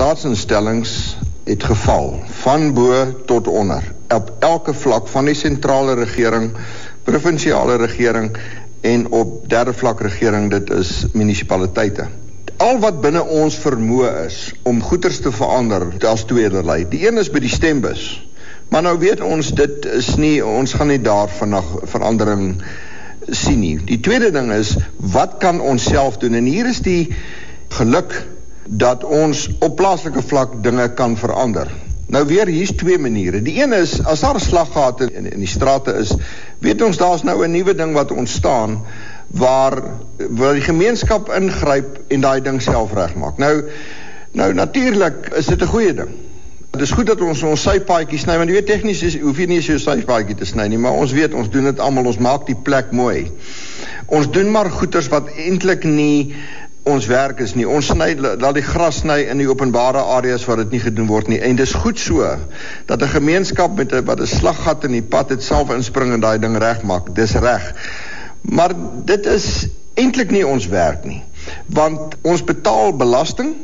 staatsinstellings het geval van bo tot onder op elke vlak van die sentrale regering, provinsiale regering en op derde vlak regering dit is munisipaliteite. Al wat binne ons vermoë is om goeders te verander, daar's tweederlei. Die een is by die stembus. Maar nou weet ons dit is nie ons gaan nie daar vandag verandering sien nie. Die tweede ding is wat kan ons self doen? En hier is die geluk dat ons op plaaslike vlak dinge kan verander. Nou weer hier's twee maniere. Die een is as daar slaggate in in die strate is, weet ons daar's nou 'n nuwe ding wat ontstaan waar waar die gemeenskap ingryp en daai ding self regmaak. Nou nou natuurlik is dit 'n goeie ding. Dit is goed dat ons ons sypaadjie sny want jy weet tegnies is hoef jy nie so sypaadjie te sny nie, maar ons weet ons doen dit almal, ons maak die plek mooi. Ons doen maar goeders wat eintlik nie ons werk is nie. Ons sny laat die gras sny in die openbare areas waar dit nie gedoen word nie. En dis goed so dat 'n gemeenskap met 'n wat 'n slaggat in die pad het self inspring en daai ding regmaak. Dis reg. Maar dit is eintlik nie ons werk nie. Want ons betaal belasting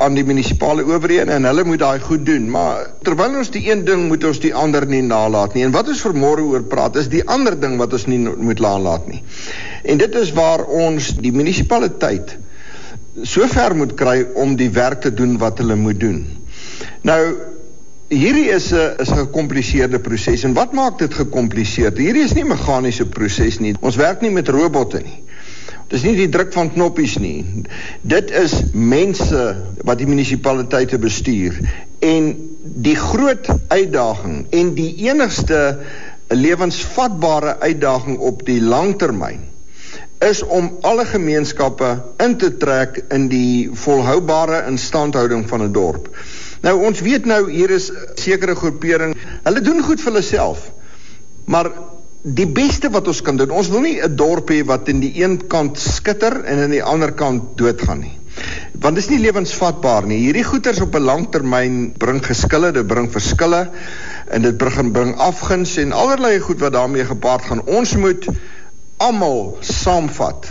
aan die munisipale owerhede en hulle moet daai goed doen. Maar terwyl ons die een ding moet ons die ander nie nalat nie. En wat ons vanmôre oor praat is die ander ding wat ons nie moet nalat nie. En dit is waar ons die munisipaliteit so ver moet kry om die werk te doen wat hulle moet doen. Nou hierdie is 'n is 'n gekompliseerde proses en wat maak dit gekompliseerd? Hierdie is nie meganiese proses nie. Ons werk nie met robotte nie. Dis nie die druk van knoppies nie. Dit is mense wat die munisipaliteite bestuur en die groot uitdaging en die enigste lewensvatbare uitdaging op die langtermyn is om alle gemeenskappe in te trek in die volhoubare instandhouding van 'n dorp. Nou ons weet nou hier is sekere groepering. Hulle doen goed vir hulle self. Maar die beste wat ons kan doen, ons wil nie 'n dorp hê wat in die een kant skitter en aan die ander kant doodgaan nie. Want dit is nie lewensvatbaar nie. Hierdie goeters op 'n langtermyn bring geskille, dit bring verskille en dit bring bring afguns en allerlei goed wat daarmee gepaard gaan. Ons moet almal saamvat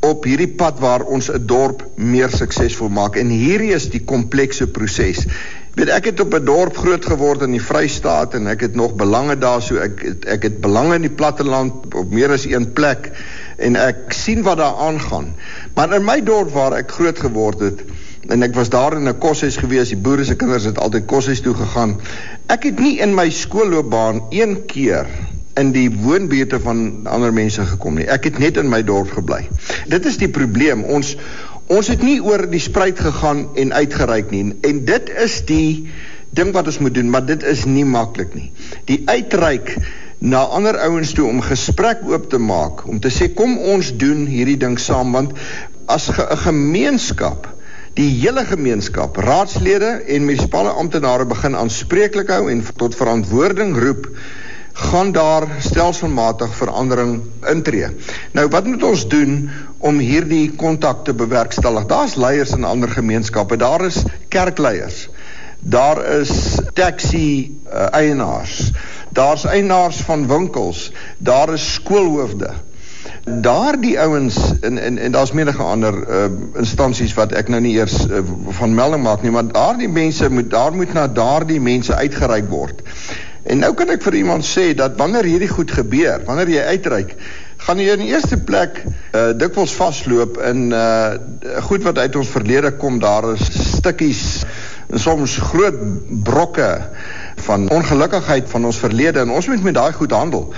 op hierdie pad waar ons 'n dorp meer suksesvol maak en hierdie is die komplekse proses. Weet ek het op 'n dorp groot geword in die Vrystaat en ek het nog belange daar so ek het, ek het belange in die platteland op meer as een plek en ek sien wat daar aangaan. Maar in my dorp waar ek groot geword het en ek was daar in 'n koshuis gewees, die boere se kinders het altyd koshuis toe gegaan. Ek het nie in my skoolloopbaan een keer in die woonbuurte van ander mense gekom nie. Ek het net in my dorp gebly. Dit is die probleem. Ons ons het nie oor die spruit gegaan en uitgereik nie. En dit is die ding wat ons moet doen, maar dit is nie maklik nie. Die uitreik na ander ouens toe om gesprek oop te maak, om te sê kom ons doen hierdie ding saam want as 'n ge gemeenskap die hele gemeenskap, raadslede en munisipale amptenare begin aanspreeklik hou en tot verantwoording roep gaan daar stelselmatig verandering intree. Nou wat moet ons doen om hierdie kontak te bewerkstellig? Daar's leiers in ander gemeenskappe, daar is kerkleiers. Daar is taxi uh, eienaars. Daar's eienaars van winkels, daar is skoolhoofde. Daardie ouens en en en daar's menige ander uh, instansies wat ek nou nie eers uh, van melding maak nie, maar daardie mense moet daar moet na daardie mense uitgereik word. En nou kan ek vir iemand sê dat wanneer hierdie goed gebeur, wanneer jy uitreik, gaan jy in die eerste plek uh dikwels vasloop in uh goed wat uit ons verlede kom, daar is stukkies en soms groot brokke van ongelukkigheid van ons verlede en ons moet met daai goed handel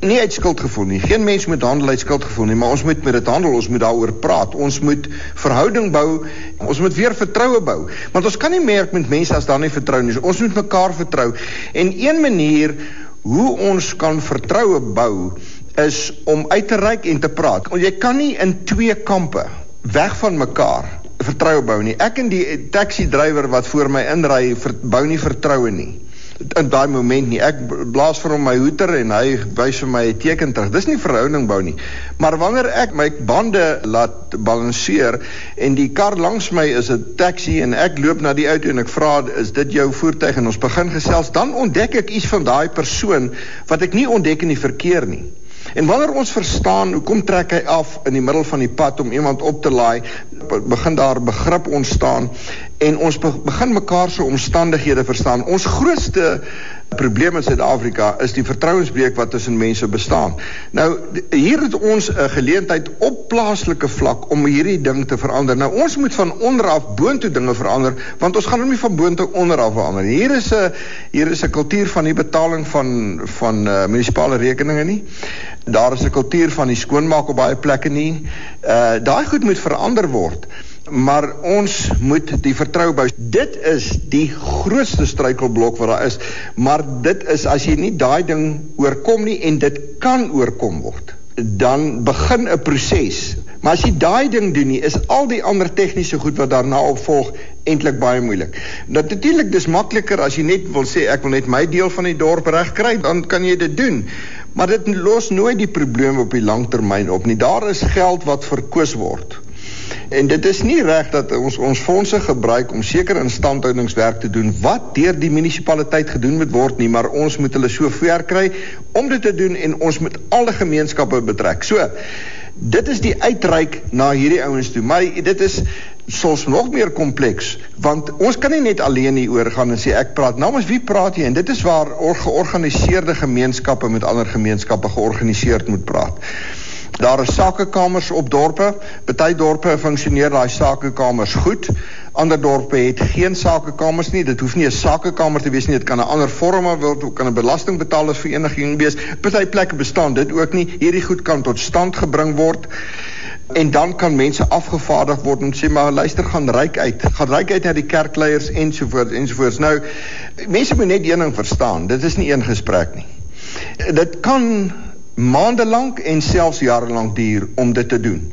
nie uit skuldgevoel nie. Geen mens moet handel uit skuldgevoel nie, maar ons moet met dit handel, ons moet daaroor praat. Ons moet verhouding bou. Ons moet weer vertroue bou. Want ons kan nie merk met mense as daar nie vertrou nie. Ons moet mekaar vertrou. En een manier hoe ons kan vertroue bou is om uit te reik en te praat. Jy kan nie in twee kampe weg van mekaar vertroue bou nie. Ek en die taxi drywer wat voor my inry, bou nie vertroue nie in daai moment nie. Ek blaas vir hom my hoeter en hy wys vir my teken terug. Dis nie verhouding bou nie. Maar wanneer ek my bande laat balanseer en die kar langs my is 'n taxi en ek loop na die auto en ek vra is dit jou voertuig en ons begin gesels, dan ontdek ek iets van daai persoon wat ek nie ontdek in die verkeer nie. En wanneer ons verstaan hoekom trek hy af in die middel van die pad om iemand op te laai, begin daar begrip ontstaan en ons begin mekaar se omstandighede verstaan. Ons grootste probleem in Suid-Afrika is die vertrouensbreuk wat tussen mense bestaan. Nou hier het ons 'n geleentheid op plaaslike vlak om hierdie ding te verander. Nou ons moet van onder af boontoe dinge verander want ons gaan nou nie van boontoe onder af verander. Hier is 'n hier is 'n kultuur van die betaling van van uh, munisipale rekeninge nie. Daar is 'n kultuur van die skoonmaak op baie plekke nie. Uh daai goed moet verander word maar ons moet die vertrou bou. Dit is die grootste struikelblok wat daar is. Maar dit is as jy nie daai ding oorkom nie en dit kan oorkom word, dan begin 'n proses. Maar as jy daai ding doen nie, is al die ander tegniese goed wat daarna opvolg eintlik baie moeilik. Dat natuurlik dis makliker as jy net wil sê ek wil net my deel van die dorp reg kry, dan kan jy dit doen. Maar dit los nooit die probleem op die langtermyn op nie. Daar is geld wat verkoos word. En dit is nie reg dat ons ons fondse gebruik om sekere instandhoudingswerk te doen wat deur die munisipaliteit gedoen moet word nie, maar ons moet hulle so ver kry om dit te doen en ons moet alle gemeenskappe betrek. So dit is die uitreik na hierdie ouens toe, maar dit is soms nog meer kompleks want ons kan nie net alleen hier oor gaan en sê ek praat namens wie praat jy en dit is waar georganiseerde gemeenskappe met ander gemeenskappe georganiseerd moet praat. Daar is sakekamers op dorpe. Party dorpe funksioneer daai sakekamers goed. Ander dorpe het geen sakekamers nie. Dit hoef nie 'n sakekamer te wees nie. Dit kan 'n ander vorm wees, kan 'n belastingbetalers-vereniging wees. Party plekke bestaan dit ook nie. Hierdie goed kan tot stand gebring word. En dan kan mense afgevaardig word en sê maar luister gaan ryk uit. Gaan ryk uit na die kerkleiers ensovoorts ensovoorts. Nou mense moet net een ding verstaan. Dit is nie een gesprek nie. Dit kan maande lank en selfs jare lank duur om dit te doen.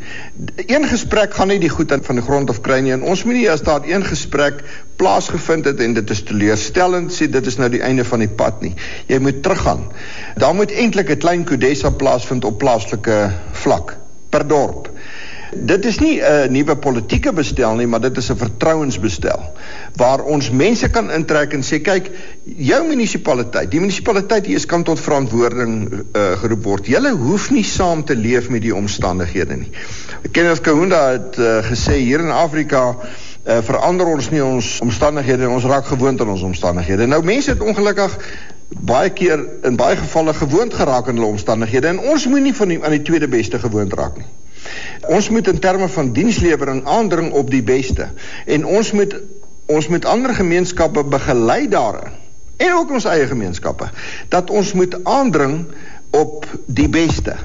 Een gesprek gaan nie die goed van die grond af kry nie en ons moet nie as daar een gesprek plaasgevind het en dit is teleurstellend sê dit is nou die einde van die pad nie. Jy moet teruggaan. Daar moet eintlik 'n klein kodessa plaasvind op plaaslike vlak per dorp. Dit is nie 'n nuwe politieke bestel nie, maar dit is 'n vertrouensbestel waar ons mense kan intrek en sê kyk, jou munisipaliteit, die munisipaliteit hier is kan tot verantwoording uh, geroep word. Julle hoef nie saam te leef met die omstandighede nie. Kenneth Kaunda het uh, gesê hier in Afrika uh, verander ons nie ons omstandighede, ons raak gewoond aan ons omstandighede. Nou mense het ongelukkig baie keer in baie gevalle gewoond geraak aan hulle omstandighede en ons moet nie van die aan die tweede beste gewoond raak nie. Ons moet in terme van dienslewering aandring op die beste. En ons moet ons moet ander gemeenskappe begelei daarin. En ook ons eie gemeenskappe. Dat ons moet aandring op die beste.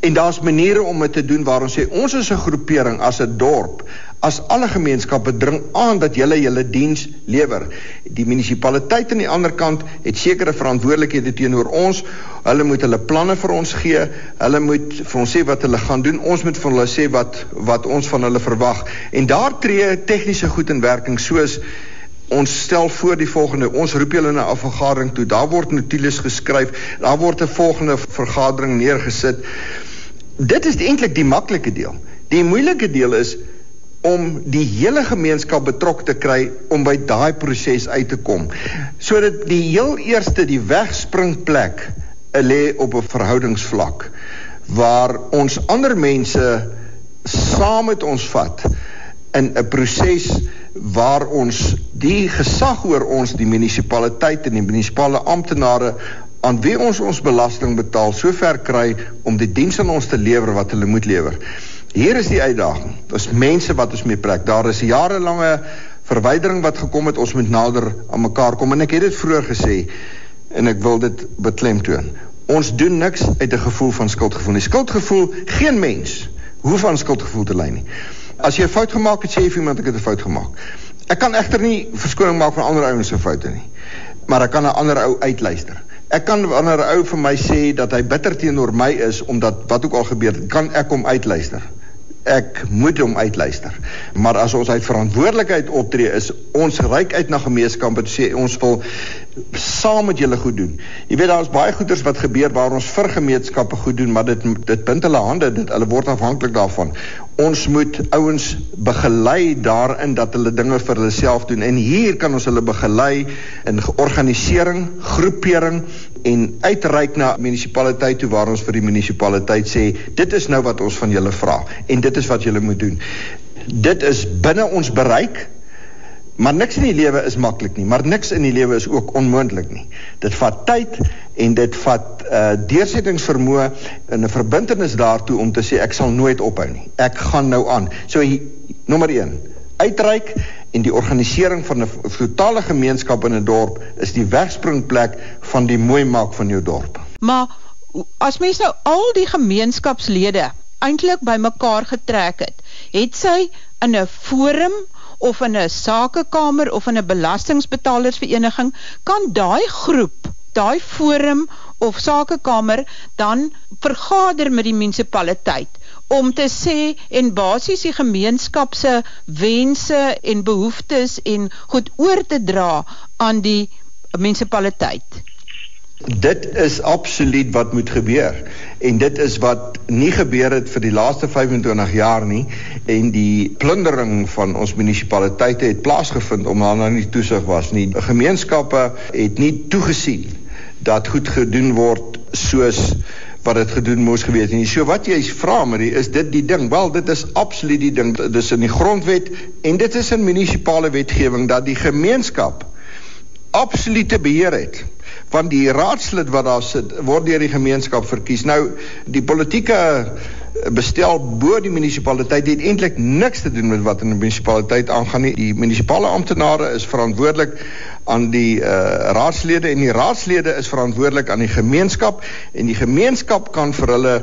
En daar's maniere om dit te doen waar ons sê ons is 'n groepering as 'n dorp as alle gemeenskappe dring aan dat julle julle diens lewer. Die munisipaliteit aan die ander kant het sekere verantwoordelikhede teenoor ons. Hulle moet hulle planne vir ons gee. Hulle moet vir ons sê wat hulle gaan doen. Ons moet vir hulle sê wat wat ons van hulle verwag. En daar tree tegniese goed in werking soos Ons stel voor die volgende, ons roep julle na 'n vergadering toe. Daar word notules geskryf. Daar word 'n volgende vergadering neergesit. Dit is eintlik die maklike deel. Die moeilike deel is om die hele gemeenskap betrokke te kry om by daai proses uit te kom. Sodat die heel eerste die wegspringplek lê op 'n verhoudingsvlak waar ons ander mense saam met ons vat in 'n proses waar ons die gesag oor ons die munisipaliteit en die munisipale amptenare aan wie ons ons belasting betaal sover kry om die diens aan ons te lewer wat hulle moet lewer. Hier is die uitdaging. Dis mense wat ons mee preek. Daar is jarelange verwydering wat gekom het. Ons moet nader aan mekaar kom en ek het dit vroeër gesê en ek wil dit beklemtoon. Ons doen niks uit 'n gevoel van skuldgevoel nie. Skuldgevoel, geen mens hoef aan skuldgevoel te ly nie. As jy 'n fout gemaak het, sê jy vir iemand ek het 'n fout gemaak. Ek kan egter nie verskoning maak van ander ouens se foute nie. Maar ek kan 'n ander ou uitluister. Ek kan wanneer 'n ou vir my sê dat hy bitter teenoor my is omdat wat ook al gebeur het, kan ek hom uitluister ek moet hom uitluister. Maar as ons uit verantwoordelikheid optree is ons ryk uit na gemeenskappe te sê ons wil saam met julle goed doen. Jy weet daar's baie goeders wat gebeur waar ons vir gemeenskappe goed doen, maar dit dit bind hulle hande, dit hulle word afhanklik daarvan. Ons moet ouens begelei daarin dat hulle dinge vir hulle self doen en hier kan ons hulle begelei in organisering, groepering en uitreik na munisipaliteit toe waar ons vir die munisipaliteit sê dit is nou wat ons van julle vra en dit is wat julle moet doen. Dit is binne ons bereik Maar niks in die lewe is maklik nie, maar niks in die lewe is ook onmoontlik nie. Dit vat tyd en dit vat uh deursettingsvermoë en 'n verbintenis daartoe om te sê ek sal nooit ophou nie. Ek gaan nou aan. So nommer 1, uitreik en die organisering van 'n totale gemeenskap in 'n dorp is die wegspringplek van die mooi maak van jou dorp. Maar as mens nou al die gemeenskapslede eintlik bymekaar getrek het, het sy in 'n forum of in 'n sakekamer of in 'n belastingbetalersvereniging kan daai groep, daai forum of sakekamer dan vergader met die munisipaliteit om te sê en basies die gemeenskap se wense en behoeftes en goed oor te dra aan die munisipaliteit. Dit is absoluut wat moet gebeur en dit is wat nie gebeur het vir die laaste 25 jaar nie en die plundering van ons munisipaliteite het plaasgevind omdat daar nie toesig was nie. Gemeenskappe het nie toegesien dat goed gedoen word soos wat dit gedoen moes gewees nie. So wat jy vra Marie, is dit die ding? Wel, dit is absoluut die ding. Dit is in die grondwet en dit is in munisipale wetgewing dat die gemeenskap absolute beheer het van die raadslid wat daar sit word deur die gemeenskap verkies. Nou die politieke bestel bo die munisipaliteit het eintlik niks te doen met wat in die munisipaliteit aangaan nie. Die munisipale amptenare is verantwoordelik aan die uh, raadslede en die raadslede is verantwoordelik aan die gemeenskap en die gemeenskap kan vir hulle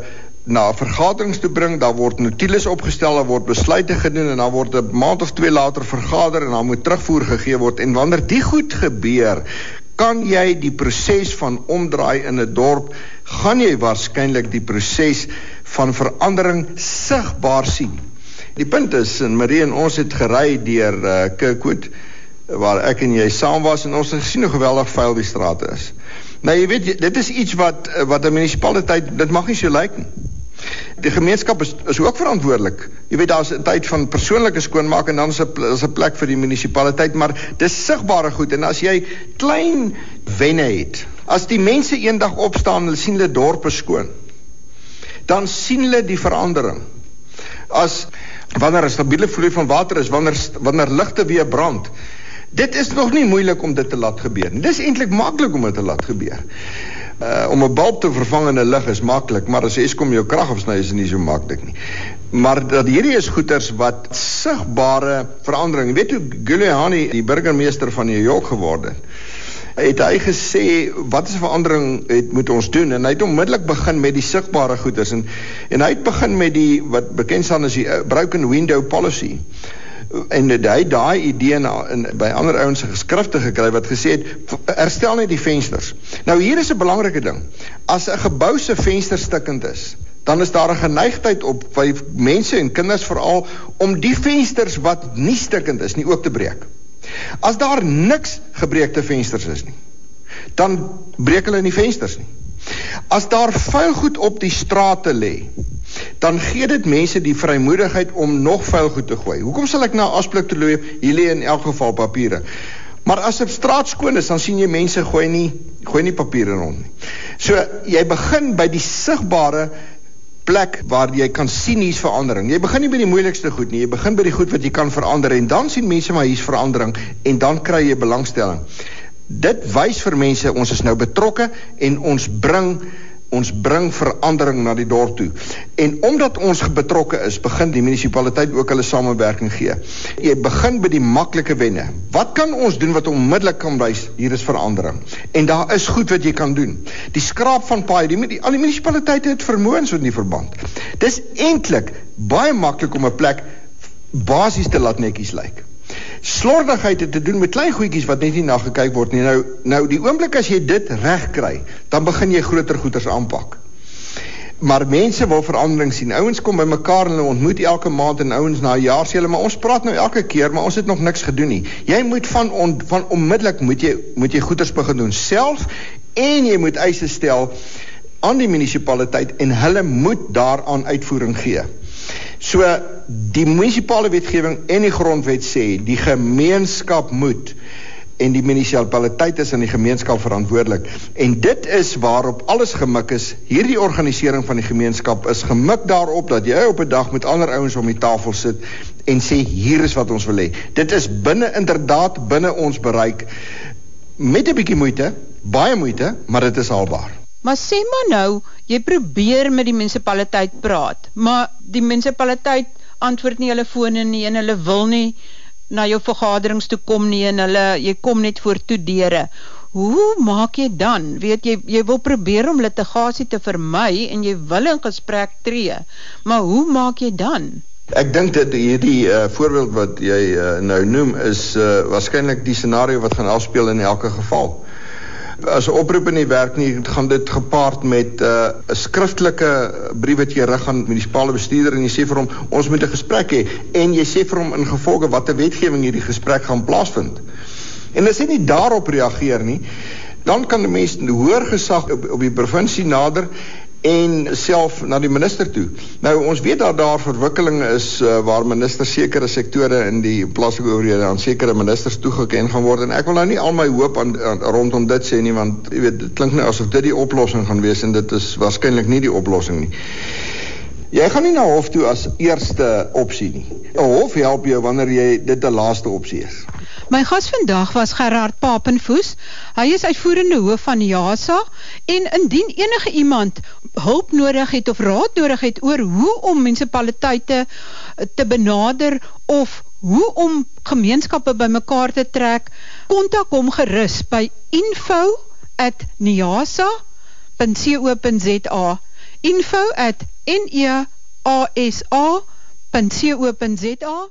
na vergaderings toe bring, daar word notules opgestel, daar word besluite gedoen en dan word 'n maand of twee later vergader en dan moet terugvoer gegee word en wanneer dit goed gebeur, kan jy die proses van omdraai in 'n dorp, gaan jy waarskynlik die proses van verandering sigbaar sien. Die punt is en Marie en ons het gery deur uh, Kirkwood waar ek en jy saam was en ons het gesien hoe geweldig vuil die strate is. Nou jy weet dit is iets wat wat 'n munisipaliteit dit mag nie so lyk nie. Die gemeenskap is is ook verantwoordelik. Jy weet daar's 'n tyd van persoonlike skoonmaak en dan is 'n is 'n plek vir die munisipaliteit, maar dis sigbare goed en as jy klein wenne het, as die mense eendag opstaan en hulle sien hulle dorpe skoon, dan sien hulle die verandering. As wanneer 'n stabiele vloei van water is, wanneer wanneer ligte weer brand, dit is nog nie moeilik om dit te laat gebeur nie. Dis eintlik maklik om dit te laat gebeur. Uh, om 'n bulb te vervang in 'n lig is maklik, maar as Eskom jou krag afsny is dit nie so maklik nie. Maar dat hierdie is goeters wat sigbare verandering. Weet hoe Giuliani, die burgemeester van New York geword het? Het hy gesê wat is verandering het moet ons doen en hy het onmiddellik begin met die sigbare goeders en en hy het begin met die wat bekend staan as die uh, broken window policy en hy daai idee na in by ander ouens se geskrifte gekry wat gesê het herstel net die vensters. Nou hier is 'n belangrike ding. As 'n gebou se venster stikkend is, dan is daar 'n geneigtheid op by mense en kinders veral om die vensters wat nie stikkend is nie ook te breek. As daar niks gebreekte vensters is nie, dan breek hulle nie vensters nie. As daar vuil goed op die strate lê, dan gee dit mense die vrymoedigheid om nog vuil goed te gooi. Hoekom sal ek na asblik toe loop? Hier lê in elk geval papiere. Maar as 'n straat skoon is, dan sien jy mense gooi nie gooi nie papiere rond nie. So jy begin by die sigbare plek waar jy kan sien hier's verandering. Jy begin nie by die moeilikste goed nie, jy begin by die goed wat jy kan verander en dan sien mense maar hier's verandering en dan kry jy belangstelling. Dit wys vir mense ons is nou betrokke en ons bring ons bring verandering na die dorp toe. En omdat ons betrokke is, begin die munisipaliteit ook hulle samewerking gee. Jy begin by die maklike wenne. Wat kan ons doen wat onmiddellik kan wys hier is verandering? En daar is goed wat jy kan doen. Die skraap van paai, die, die al die munisipaliteite het vermoëns in die verband. Dis eintlik baie maklik om 'n plek basies te laat netjies lyk. Slordigheid het te doen met klein goedjies wat net nie na gekyk word nie. Nou nou die oomblik as jy dit reg kry, dan begin jy groter goeders aanpak. Maar mense wil verandering sien. Ouens kom bymekaar en hulle ontmoet elke maand en ouens na 'n jaar sê hulle maar ons praat nou elke keer, maar ons het nog niks gedoen nie. Jy moet van on, van onmiddellik moet jy moet jy goeders begin doen self en jy moet eise stel aan die munisipaliteit en hulle moet daaraan uitvoering gee. So die munisipale wetgewing en die grondwet sê die gemeenskap moet en die munisipaliteit is in die gemeenskap verantwoordelik. En dit is waarop alles gemik is. Hierdie organisering van die gemeenskap is gemik daarop dat jy op 'n dag met ander ouens om die tafel sit en sê hier is wat ons wil hê. Dit is binne inderdaad binne ons bereik met 'n bietjie moeite, baie moeite, maar dit is haalbaar. Maar sê maar nou, jy probeer met die munisipaliteit praat, maar die munisipaliteit antwoord nie hulle fone nie en hulle wil nie na jou vergaderings toe kom nie en hulle jy kom net voor toe deure. Hoe maak jy dan? Weet jy jy wil probeer om litigasie te vermy en jy wil in gesprek tree. Maar hoe maak jy dan? Ek dink dit hierdie uh, voorbeeld wat jy uh, nou noem is uh, waarskynlik die scenario wat gaan afspeel in elke geval as oproep in die werk nie gaan dit gepaard met 'n uh, skriftelike brief wat jy rig aan munisipale bestuurder en jy sê vir hom ons moet 'n gesprek hê en jy sê vir hom in gevolge watter wetgewing hierdie gesprek gaan plaasvind. En as hy nie daarop reageer nie, dan kan die mens hoër gesag op, op die provinsie nader en self na die minister toe. Nou ons weet dat daar verwikkelinge is uh, waar ministers sekere sektore in die plaaslike owerhede aan sekere ministers toegeken gaan word en ek wil nou nie al my hoop aan, aan rondom dit sê nie want jy weet dit klink nou asof dit die oplossing gaan wees en dit is waarskynlik nie die oplossing nie. Jy gaan nie na hof toe as eerste opsie nie. 'n Hof help jou wanneer jy dit 'n laaste opsie is. My gas vandag was Gerard Papenfoes. Hy is uitvoerende hoof van JASA en indien enige iemand hulp nodig het of raad nodig het oor hoe om munisipaliteite te benader of hoe om gemeenskappe bymekaar te trek, kontak hom gerus by info@niasa.co.za. info@neasa.co.za